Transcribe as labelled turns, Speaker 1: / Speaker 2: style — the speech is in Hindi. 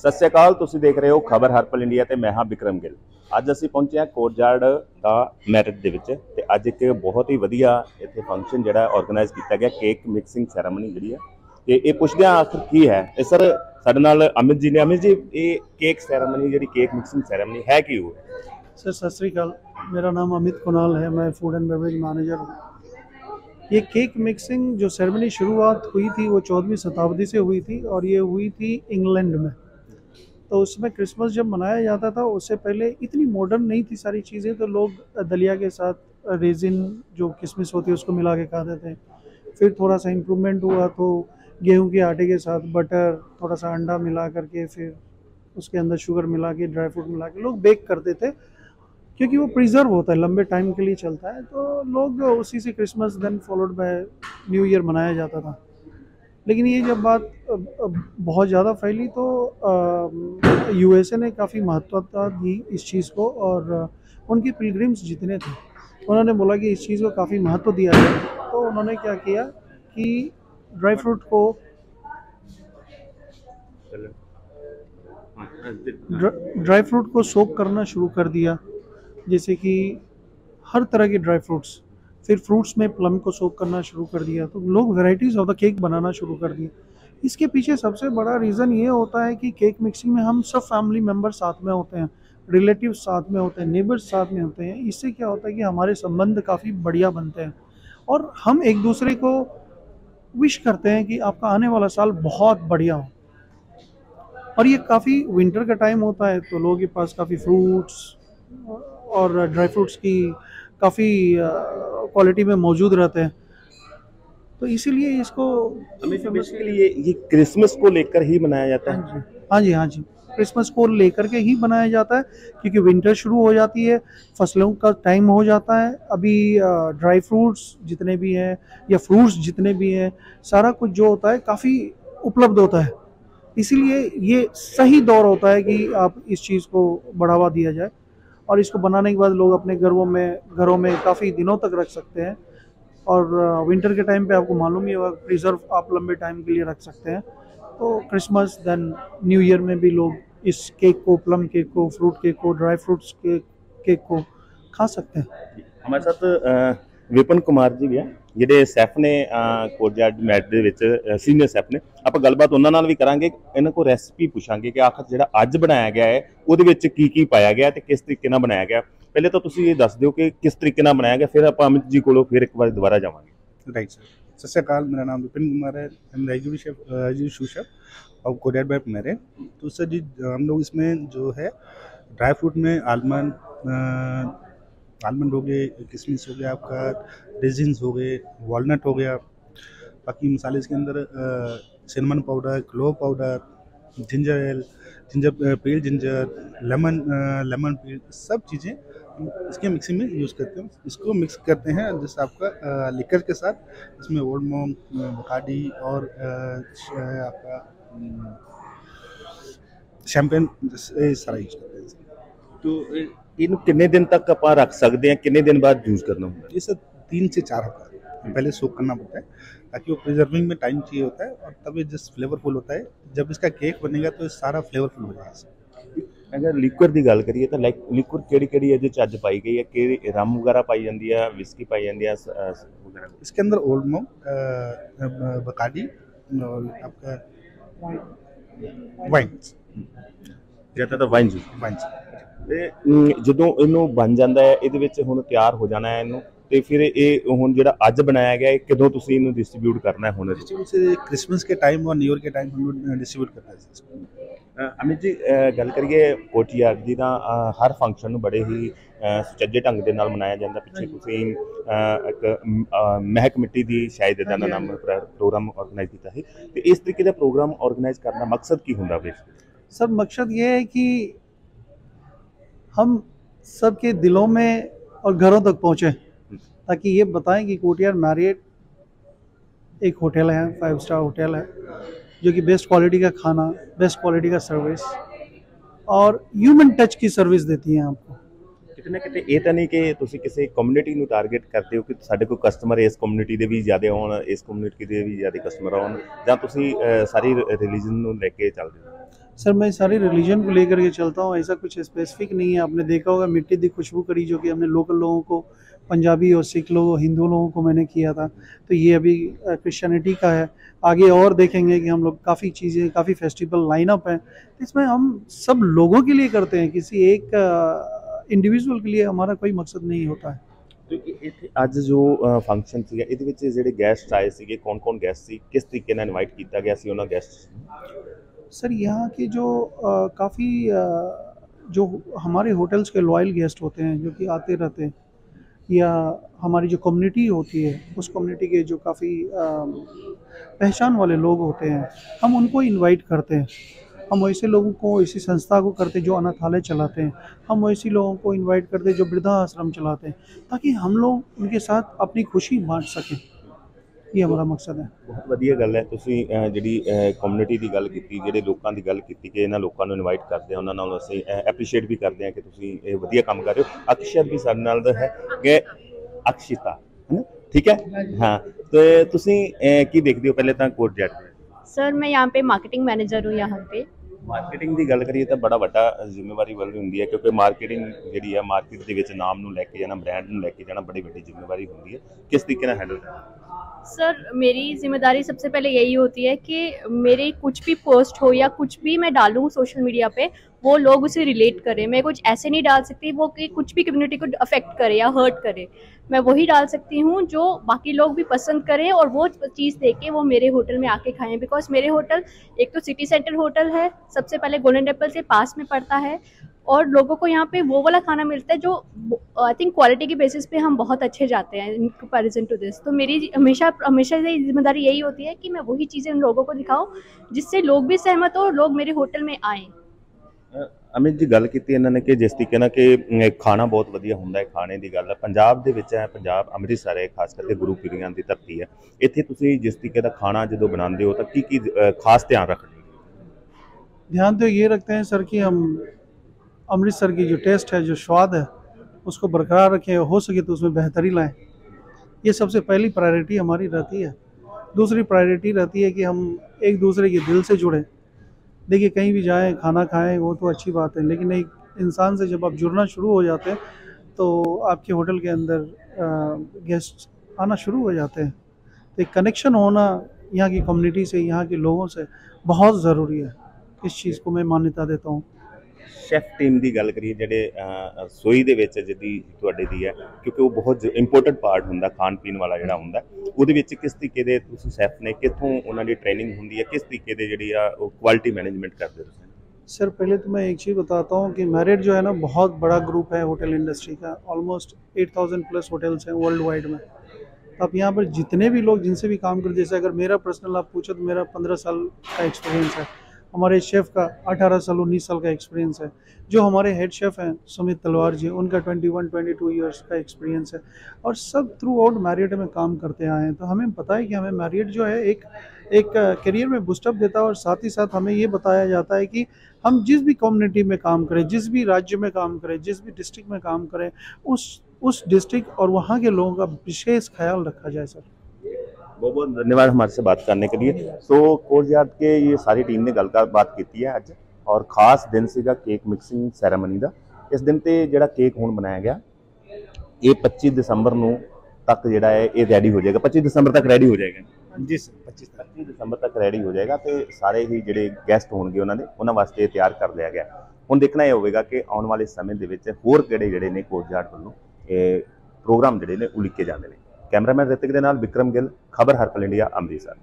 Speaker 1: ਸਤਿ ਸ਼੍ਰੀ ਅਕਾਲ ਤੁਸੀਂ ਦੇਖ ਰਹੇ ਹੋ ਖਬਰ ਹਰਪਲ ਇੰਡੀਆ ਤੇ ਮੈਂ ਹਾਂ ਵਿਕਰਮ ਗਿੱਲ ਅੱਜ ਅਸੀਂ ਪਹੁੰਚੇ ਹਾਂ ਕੋਟਜਾਰਡ ਦਾ ਮੈਰਿਟ ਦੇ ਵਿੱਚ ਤੇ ਅੱਜ ਇੱਕ ਬਹੁਤ ਹੀ ਵਧੀਆ ਇੱਥੇ ਫੰਕਸ਼ਨ ਜਿਹੜਾ ਆਰਗੇਨਾਈਜ਼ ਕੀਤਾ ਗਿਆ ਕੇਕ ਮਿਕਸਿੰਗ ਸੈਰੇਮਨੀ ਜਿਹੜੀ ਹੈ ਤੇ ਇਹ ਪੁੱਛਦੇ ਹਾਂ ਆਖਰ ਕੀ ਹੈ ਇਹ ਸਰ ਸਾਡੇ ਨਾਲ ਅਮਿਤ ਜੀ ਨੇ ਅਮਿਤ ਜੀ ਇਹ ਕੇਕ ਸੈਰੇਮਨੀ ਜਿਹੜੀ ਕੇਕ ਮਿਕਸਿੰਗ ਸੈਰੇਮਨੀ ਹੈ ਕੀ ਉਹ
Speaker 2: सर सत श्रीकाल मेरा नाम अमित कुणाल है मैं फूड एंड बेवरेज मैनेजर हूँ ये केक मिक्सिंग जो सेरेमनी शुरुआत हुई थी वो चौदहवीं शताब्दी से हुई थी और ये हुई थी इंग्लैंड में तो उसमें क्रिसमस जब मनाया जाता था, उससे पहले इतनी मॉडर्न नहीं थी सारी चीज़ें तो लोग दलिया के साथ, रेजिन जो किशमिश होती है, उसको मिला के खाते थे फिर थोड़ा सा इम्प्रूवमेंट हुआ तो गेहूँ के आटे के साथ बटर थोड़ा सा अंडा मिला करके, फिर उसके अंदर शुगर मिला के ड्राई फ्रूट मिला के लोग बेक करते थे, क्योंकि वो प्रिजर्व होता है, लंबे टाइम के लिए चलता है। तो लोग उसी से Christmas then followed by new year मनाया जाता था। लेकिन ये जब बात बहुत ज़्यादा फैली तो यूएसए ने काफ़ी महत्वता दी इस चीज़ को और उनके पिलग्रिम्स जितने थे, उन्होंने बोला कि इस चीज़ को काफ़ी महत्व दिया जाए तो उन्होंने क्या किया कि ड्राई फ्रूट को ड्राई फ्रूट को सोक करना शुरू कर दिया, जैसे कि हर तरह के ड्राई फ्रूट्स, फिर फ्रूट्स में प्लम को सोक करना शुरू कर दिया। तो लोग वैरायटीज़ ऑफ़ द केक बनाना शुरू कर दिए। इसके पीछे सबसे बड़ा रीज़न ये होता है कि केक मिक्सिंग में हम सब फैमिली मेंबर साथ में होते हैं रिलेटिव साथ में होते हैं नेबर्स साथ में होते हैं। इससे क्या होता है कि हमारे संबंध काफ़ी बढ़िया बनते हैं। और हम एक दूसरे को विश करते हैं कि आपका आने वाला साल बहुत बढ़िया हो। और ये काफ़ी विंटर का टाइम होता है तो लोगों के पास काफ़ी फ्रूट्स और ड्राई फ्रूट्स की काफ़ी क्वालिटी में मौजूद रहते हैं। तो इसीलिए इसको
Speaker 1: बेसिकली ये ये क्रिसमस को लेकर ही मनाया जाता
Speaker 2: हाँ।
Speaker 1: है
Speaker 2: जी हाँ जी हाँ जी। क्रिसमस को लेकर के ही बनाया जाता है क्योंकि विंटर शुरू हो जाती है फ़सलों का टाइम हो जाता है। अभी ड्राई फ्रूट्स जितने भी हैं या फ्रूट्स जितने भी हैं सारा कुछ जो होता है काफ़ी उपलब्ध होता है। इसीलिए ये सही दौर होता है कि आप इस चीज़ को बढ़ावा दिया जाए और इसको बनाने के बाद लोग अपने घरों में घरों में काफ़ी दिनों तक रख सकते हैं। और विंटर के टाइम पे आपको मालूम ही होगा प्रिजर्व आप लंबे टाइम के लिए रख सकते हैं तो क्रिसमस देन न्यू ईयर में भी लोग इस केक को प्लम केक को फ्रूट केक को ड्राई फ्रूट्स के केक को खा सकते हैं
Speaker 1: ਹਮਾਰੇ ਸਾਥ ਅ, ਵਿਪਨ ਕੁਮਾਰ ਜੀ ਵੀ ਹੈ ਜਿਹੜੇ ਸੈਫ ਨੇ ਕੋਟਜਾਰਡ ਮੈਟ ਦੇ ਵਿੱਚ ਸੀਨੀਅਰ ਸੈਫ ਨੇ ਆਪਾਂ ਗੱਲਬਾਤ ਉਹਨਾਂ ਨਾਲ ਵੀ ਕਰਾਂਗੇ ਇਹਨਾਂ ਕੋਲ ਰੈਸਪੀ ਪੁੱਛਾਂਗੇ ਕਿ ਆਖਰ ਜਿਹੜਾ ਅੱਜ ਬਣਾਇਆ ਗਿਆ ਹੈ ਉਹਦੇ ਵਿੱਚ ਕੀ ਕੀ ਪਾਇਆ ਗਿਆ ਤੇ ਕਿਸ ਤਰੀਕੇ ਨਾਲ ਬਣਾਇਆ ਗਿਆ ਪਹਿਲੇ ਤਾਂ ਤੁਸੀਂ ਇਹ ਦੱਸ ਦਿਓ ਕਿ ਕਿਸ ਤਰੀਕੇ ਨਾਲ ਬਣਾਇਆ ਗਿਆ ਫਿਰ ਆਪਾਂ ਅਮਿਤ ਜੀ ਕੋਲੋਂ ਫਿਰ ਇੱਕ ਵਾਰ ਦੁਬਾਰਾ ਜਾਵਾਂਗੇ
Speaker 3: राइट सर सत श्रीकाल मेरा नाम विपिन कुमार है हम राजू शेफ राजू शू शेफ और कोरियर बाय मेरे तो सर जी हम लोग इसमें जो है ड्राई फ्रूट में आलमंड आलमंड हो गए किशमिश हो गया आपका रेजिन्स हो गए वॉलनट हो गया बाकी मसाले इसके अंदर cinnamon powder clove powder ginger ale ginger peel ginger lemon lemon peel सब चीज़ें हम इसके मिक्सिंग में यूज़ करते हैं। इसको मिक्स करते हैं जैसे आपका लिकर के साथ। इसमें ओल्ड मोम बकाडी और आपका शैम्पेन जैसे सारा यूज़ करते हैं
Speaker 1: तो इन कितने दिन तक ਆਪਾਂ रख सकते हैं? कितने दिन बाद यूज़ करना होगा
Speaker 3: ये सर तीन से चार हफ़्ता। पहले सोक करना पड़ता है ताकि वो प्रिजर्विंग में टाइम चाहिए होता है और तब ये जस्ट फ्लेवरफुल होता है। जब इसका केक बनेगा तो सारा फ्लेवरफुल हो जाएगा।
Speaker 1: ਅਗਰ ਲਿਕੁਇਡ ਦੀ ਗੱਲ ਕਰੀਏ ਤਾਂ ਲਾਈਕ ਲਿਕੁਇਡ ਕਿਹੜੀ ਕਿਹੜੀ ਇਹਦੇ ਚ ਅੱਜ ਪਾਈ ਗਈ ਹੈ ਕਿਹੜੀ ਰਮ ਵਗੈਰਾ ਪਾਈ ਜਾਂਦੀ ਹੈ ਵਿਸਕੀ ਪਾਈ ਜਾਂਦੀ ਹੈ ਸ- ਅ, ਸ- ਵਗੈਰਾ
Speaker 3: इसके अंदर ओल्ड मोम बकाडी और आपका वाइन
Speaker 1: ਜਿਆਦਾ ਤਾਂ ਵਾਈਨ ਜੂਸ
Speaker 3: वाइन
Speaker 1: ਤੇ ਅਮ, ਜਦੋਂ ਇਹਨੂੰ ਬਣ ਜਾਂਦਾ ਹੈ ਇਹਦੇ ਵਿੱਚ ਹੁਣ ਤਿਆਰ ਹੋ ਜਾਣਾ ਹੈ ਇਹਨੂੰ ਤੇ ਫਿਰ ਇਹ ਹੁਣ ਜਿਹੜਾ ਅੱਜ ਬਣਾਇਆ ਗਿਆ ਇਹ ਕਦੋਂ ਤੁਸੀਂ ਇਹਨੂੰ ਡਿਸਟ੍ਰੀਬਿਊਟ ਕਰਨਾ ਹੈ ਹੁਣ
Speaker 3: डिस्ट्रीब्यूट से क्रिसमस के टाइम और न्यू ईयर के टाइम हम लोग डिस्ट्रीब्यूट करते हैं इसको।
Speaker 1: ਅ, ਅਮਿਤ ਜੀ ਅ, ਗੱਲ ਕਰੀਏ ਕੋਟੀਆਰ ਦੀ ਤਾਂ ਅ, ਹਰ ਫੰਕਸ਼ਨ ਨੂੰ ਬੜੇ ਹੀ ਅ, ਸੁਚੱਜੇ ਢੰਗ ਦੇ ਨਾਲ ਮਨਾਇਆ ਜਾਂਦਾ ਪਿੱਛੇ ਤੁਸੀਂ ਅ, ਇੱਕ ਮ, ਅ, ਮਹਿਕ ਮਿੱਟੀ ਦੀ ਸ਼ਾਇਦ ਇਦਾਂ ਦਾ ਨਾਮ ਪ੍ਰ- ਪ੍ਰੋਗਰਾਮ ਆਰਗੇਨਾਈਜ਼ ਕੀਤਾ ਸੀ ਤੇ ਇਸ ਤਰੀਕੇ ਦਾ ਪ੍ਰੋਗਰਾਮ ਆਰਗੇਨਾਈਜ਼ ਕਰਨ ਦਾ ਮਕਸਦ ਕੀ ਹੁੰਦਾ ਵੇ
Speaker 2: सब मकसद ये है कि हम सबके दिलों में और घरों तक पहुँचे ताकि ये बताएं कि कोटियार मैरियट एक होटल है फाइव स्टार होटल है जो कि बेस्ट क्वालिटी का खाना बेस्ट क्वालिटी का सर्विस और ह्यूमन टच की सर्विस देती हैं आपको
Speaker 1: ਕਿਤੇ ਨਾ ਕਿਤੇ ਇਹ ਤਾਂ ਨਹੀਂ ਕਿ ਤੁਸੀਂ ਕਿਸੇ ਕਮਿਊਨਿਟੀ ਨੂੰ ਟਾਰਗੇਟ ਕਰਦੇ ਹੋ ਕਿ ਸਾਡੇ ਕੋਲ ਕਸਟਮਰ ਇਸ ਕਮਿਊਨਿਟੀ ਦੇ ਵੀ ਜ਼ਿਆਦਾ ਹੋਣ ਇਸ ਕਮਿਊਨਿਟੀ ਦੇ ਵੀ ਜ਼ਿਆਦਾ ਕਸਟਮਰ ਆਉਣ ਜਾਂ ਤੁਸੀਂ ਅਹ, ਸਾਰੀ ਰਿਲੀਜਨ ਨੂੰ ਲੈ ਕੇ ਚੱਲਦੇ ਹੋ
Speaker 2: सर मैं सारी रिलीजन को लेकर के चलता हूँ ऐसा कुछ स्पेसिफिक नहीं है आपने देखा होगा मिट्टी दी खुशबू करी जो कि हमने लोकल लोगों को पंजाबी और सिख लोगों हिंदू लोगों को मैंने किया था तो ये अभी क्रिश्चियनिटी का है आगे और देखेंगे कि हम लोग काफ़ी चीज़ें काफ़ी फेस्टिवल लाइनअप हैं तो इसमें हम सब लोगों के लिए करते हैं किसी एक इंडिविजुअल के लिए हमारा कोई मकसद नहीं होता है
Speaker 1: ਤੇ ਇਹ- ਇੱਥੇ ਅੱਜ ਜੋ ਫੰਕਸ਼ਨ ਸੀਗਾ ਇਹਦੇ ਵਿੱਚ ਜਿਹੜੇ ਗੈਸਟ ਆਏ ਸੀਗੇ ਕੌਣ-ਕੌਣ ਗੈਸਟ ਸੀ ਕਿਸ ਤਰੀਕੇ ਨਾਲ ਇਨਵਾਈਟ ਕੀਤਾ ਗਿਆ ਸੀ ਉਹਨਾਂ ਗੈਸਟ
Speaker 2: सर यहाँ के जो काफ़ी जो हमारे होटल्स के लॉयल गेस्ट होते हैं जो कि आते रहते हैं या हमारी जो कम्युनिटी होती है, उस कम्युनिटी के जो काफ़ी पहचान वाले लोग होते हैं, हम उनको इनवाइट करते हैं। हम ऐसे लोगों को ऐसी संस्था को करते जो अनाथालय चलाते हैं। हम ऐसे लोगों को इनवाइट करते जो वृद्धा आश्रम चलाते हैं, ताकि हम लोग उनके साथ अपनी खुशी बांट सकें। ये हमारा मकसद है
Speaker 1: ਬਹੁਤ ਵਧੀਆ ਗੱਲ ਹੈ ਤੁਸੀਂ ਅਹ, ਜਿਹੜੀ ਕਮਿਊਨਿਟੀ ਦੀ ਗੱਲ ਕੀਤੀ ਜਿਹੜੇ ਲੋਕਾਂ ਦੀ ਗੱਲ ਕੀਤੀ ਕਿ ਇਹਨਾਂ ਲੋਕਾਂ ਨੂੰ ਇਨਵਾਈਟ ਕਰਦੇ ਆ ਉਹਨਾਂ ਨਾਲ ਅਸੀਂ ਐਪਰੀਸ਼ੀਏਟ ਵੀ ਕਰਦੇ ਆ ਕਿ ਤੁਸੀਂ ਇਹ ਵਧੀਆ ਕੰਮ ਕਰ ਰਹੇ ਹੋ ਅਕਸ਼ਰ ਵੀ ਸਾਡੇ ਨਾਲ ਦਾ ਹੈ ਕਿ ਅਕਸ਼ਿਤਾ ਹੈ ਨਾ ਠੀਕ ਹੈ ਹਾਂ ਤੇ ਤੁਸੀਂ ਅਹ, ਕੀ ਦੇਖਦੇ ਹੋ ਪਹਿਲੇ ਤਾਂ ਕੋਟ ਜੈਟ
Speaker 4: सर मैं यहाँ पे मार्केटिंग मैनेजर हूँ यहाँ पे
Speaker 1: ਮਾਰਕੀਟਿੰਗ ਦੀ ਗੱਲ ਕਰੀਏ ਤਾਂ ਬੜਾ ਵੱਡਾ ਜ਼ਿੰਮੇਵਾਰੀ ਵਾਲੀ ਹੁੰਦੀ ਹੈ ਕਿਉਂਕਿ ਮਾਰਕੀਟਿੰਗ ਜਿਹੜੀ ਹੈ ਮਾਰਕੀਟ ਦੇ ਵਿੱਚ ਨਾਮ ਨੂੰ ਲੈ ਕੇ ਜਾਣਾ ਬ੍ਰਾਂਡ ਨੂੰ ਲੈ ਕੇ ਜਾਣਾ ਬੜੀ ਵੱਡੀ ਜ਼ਿੰਮੇਵਾਰੀ ਹੁੰਦੀ ਹੈ ਕਿਸ ਤਰੀਕੇ ਨਾਲ ਹੈਂਡਲ ਕਰਨਾ
Speaker 4: सर, मेरी ज़िम्मेदारी सबसे पहले यही होती है कि मेरे कुछ भी पोस्ट हो या कुछ भी मैं डालूँ सोशल मीडिया पे, वो लोग उसे रिलेट करें। मैं कुछ ऐसे नहीं डाल सकती वो कि कुछ भी कम्युनिटी को अफेक्ट करे या हर्ट करे। मैं वही डाल सकती हूँ जो बाकी लोग भी पसंद करें और वो चीज़ देख, वो मेरे होटल में आके खाएँ। बिकॉज़ मेरे होटल एक तो सिटी सेंटर होटल है, सबसे पहले गोल्डन टेंपल से पास में पड़ता है। और लोगों को यहाँ पे वो वाला खाना मिलता है जो आई थिंक क्वालिटी के बेसिस पे हम बहुत अच्छे जाते हैं इन कंपैरिजन टू दिस तो मेरी हमेशा हमेशा से जिम्मेदारी यही होती है कि मैं वही चीज़ें उन लोगों को दिखाऊं जिससे लोग भी सहमत हो और लोग मेरे होटल में आएँ
Speaker 1: ਅ, ਅਮਿਤ ਜੀ ਗੱਲ ਕੀਤੀ ਇਹਨਾਂ ਨੇ ਕਿ ਜਿਸ ਤਰੀਕੇ ਨਾਲ ਕਿ ਅਮ, ਖਾਣਾ ਬਹੁਤ ਵਧੀਆ ਹੁੰਦਾ ਹੈ ਖਾਣੇ ਦੀ ਗੱਲ ਹੈ ਪੰਜਾਬ ਦੇ ਵਿੱਚ ਹੈ ਪੰਜਾਬ ਅੰਮ੍ਰਿਤਸਰ ਹੈ ਖਾਸ ਕਰਕੇ ਗੁਰੂ ਪੀਰੀਆਂ ਦੀ ਧਰਤੀ ਹੈ ਇੱਥੇ ਤੁਸੀਂ ਜਿਸ ਤਰੀਕੇ ਦਾ ਖਾਣਾ ਜਦੋਂ ਬਣਾਉਂਦੇ ਹੋ ਤਾਂ ਕੀ ਕੀ ਅ, ਖਾਸ ਧਿਆਨ ਰੱਖਦੇ ਹੋ
Speaker 2: ध्यान तो ये रखते हैं सर कि हम अमृतसर की जो टेस्ट है, जो स्वाद है, उसको बरकरार रखें हो सके तो उसमें बेहतरी लाएँ। ये सबसे पहली प्रायोरिटी हमारी रहती है। दूसरी प्रायोरिटी रहती है कि हम एक दूसरे के दिल से जुड़ें। देखिए, कहीं भी जाएँ, खाना खाएँ, वो तो अच्छी बात है, लेकिन एक इंसान से जब आप जुड़ना शुरू हो जाते हैं तो आपके होटल के अंदर गेस्ट आना शुरू हो जाते हैं। तो एक कनेक्शन होना यहाँ की कम्युनिटी से, यहाँ के लोगों से बहुत ज़रूरी है। इस चीज़ को मैं मान्यता देता हूँ।
Speaker 1: ਸ਼ੈਫ ਟੀਮ ਦੀ ਗੱਲ ਕਰੀਏ ਜਿਹੜੇ ਅ, ਰਸੋਈ ਦੇ ਵਿੱਚ ਜਿਹਦੀ ਤੁਹਾਡੇ ਦੀ ਹੈ ਕਿਉਂਕਿ ਉਹ ਬਹੁਤ ਇੰਪੋਰਟੈਂਟ ਪਾਰਟ ਹੁੰਦਾ ਖਾਣ ਪੀਣ ਵਾਲਾ ਜਿਹੜਾ ਹੁੰਦਾ ਉਹਦੇ ਵਿੱਚ ਕਿਸ ਤਰੀਕੇ ਦੇ ਤੁਸੀਂ ਸ਼ੈਫ ਨੇ ਕਿੱਥੋਂ ਉਹਨਾਂ ਦੀ ਟ੍ਰੇਨਿੰਗ ਹੁੰਦੀ ਹੈ ਕਿਸ ਤਰੀਕੇ ਦੇ ਜਿਹੜੀ ਆ ਉਹ ਕੁਆਲਿਟੀ ਮੈਨੇਜਮੈਂਟ ਕਰਦੇ ਹੋ ਤੁਸੀਂ
Speaker 2: सर पहले तो मैं एक चीज़ बताता हूँ कि मैरिट जो है ना बहुत बड़ा ग्रुप है होटल इंडस्ट्री का ऑलमोस्ट 8000 प्लस होटल्स हैं वर्ल्ड वाइड में तो आप यहाँ पर जितने भी लोग जिनसे भी काम करते जैसे अगर मेरा पर्सनल आप पूछो तो मेरा पंद्रह साल का एक्सपीरियंस है हमारे शेफ़ का 18 साल 19 साल का एक्सपीरियंस है। जो हमारे हेड शेफ़ हैं, सुमित तलवार जी, उनका 21 22 इयर्स का एक्सपीरियंस है। और सब थ्रू आउट मैरियट में काम करते आए हैं। तो हमें पता है कि हमें मैरियट जो है, एक एक करियर में बुस्टअप देता है और साथ ही साथ हमें ये बताया जाता है कि हम जिस भी कम्युनिटी में काम करें, जिस भी राज्य में काम करें, जिस भी डिस्ट्रिक्ट में काम करें, उस उस डिस्ट्रिक्ट और वहाँ के लोगों का विशेष ख्याल रखा जाए, सर।
Speaker 1: बहुत बहुत धन्यवाद हमारे से बात करने के लिए सो कोर्टयार्ड के ये सारी टीम ने गलकार बात की है ਅੱਜ ਔਰ ਖਾਸ ਦਿਨ ਸੀਗਾ ਕੇਕ ਮਿਕਸਿੰਗ ਸੈਰੇਮਨੀ ਦਾ ਇਸ ਦਿਨ ਤੇ ਜਿਹੜਾ ਕੇਕ ਹੁਣ ਬਣਾਇਆ ਗਿਆ ਇਹ 25 ਦਸੰਬਰ ਨੂੰ ਤੱਕ ਜਿਹੜਾ ਹੈ ਇਹ ਰੈਡੀ ਹੋ ਜਾਏਗਾ 25 ਦਸੰਬਰ ਤੱਕ ਰੈਡੀ ਹੋ ਜਾਏਗਾ
Speaker 3: जी सर पच्चीस
Speaker 1: 25 ਦਸੰਬਰ ਤੱਕ ਰੈਡੀ ਹੋ ਜਾਏਗਾ ਤੇ ਸਾਰੇ ਹੀ ਜਿਹੜੇ ਗੈਸਟ ਹੋਣਗੇ ਉਹਨਾਂ ਦੇ ਉਹਨਾਂ ਵਾਸਤੇ ਇਹ ਤਿਆਰ ਕਰ ਲਿਆ ਗਿਆ ਹੁਣ ਦੇਖਣਾ ਇਹ ਹੋਵੇਗਾ ਕਿ ਆਉਣ ਵਾਲੇ ਸਮੇਂ ਦੇ ਵਿੱਚ ਹੋਰ ਕਿਹੜੇ ਜਿਹੜੇ ਨੇ ਕੋਰਟਯਾਰਡ ਵੱਲੋਂ ਇਹ ਪ੍ਰੋਗਰਾਮ ਜਿਹੜੇ ਨੇ ਉਲੀਕੇ ਜਾਂਦੇ ਨੇ ਕੈਮਰਾਮੈਨ ਰਿਤਿਕ ਦੇ ਨਾਲ ਵਿਕਰਮ ਗਿੱਲ ਖਬਰ ਹਰਪਲ ਇੰਡੀਆ ਅੰਮ੍ਰਿਤਸਰ